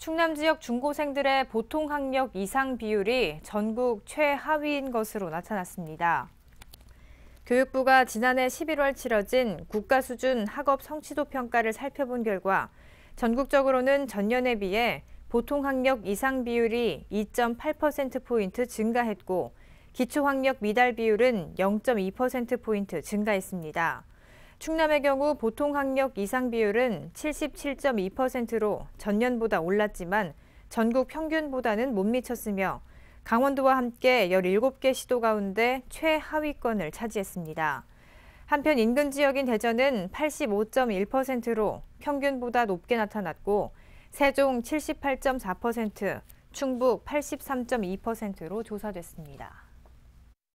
충남 지역 중고생들의 보통 학력 이상 비율이 전국 최하위인 것으로 나타났습니다. 교육부가 지난해 11월 치러진 국가 수준 학업 성취도 평가를 살펴본 결과 전국적으로는 전년에 비해 보통 학력 이상 비율이 2.8%포인트 증가했고 기초 학력 미달 비율은 0.2%포인트 증가했습니다. 충남의 경우 보통 학력 이상 비율은 77.2%로 전년보다 올랐지만 전국 평균보다는 못 미쳤으며 강원도와 함께 17개 시도 가운데 최하위권을 차지했습니다. 한편 인근 지역인 대전은 85.1%로 평균보다 높게 나타났고 세종 78.4%, 충북 83.2%로 조사됐습니다.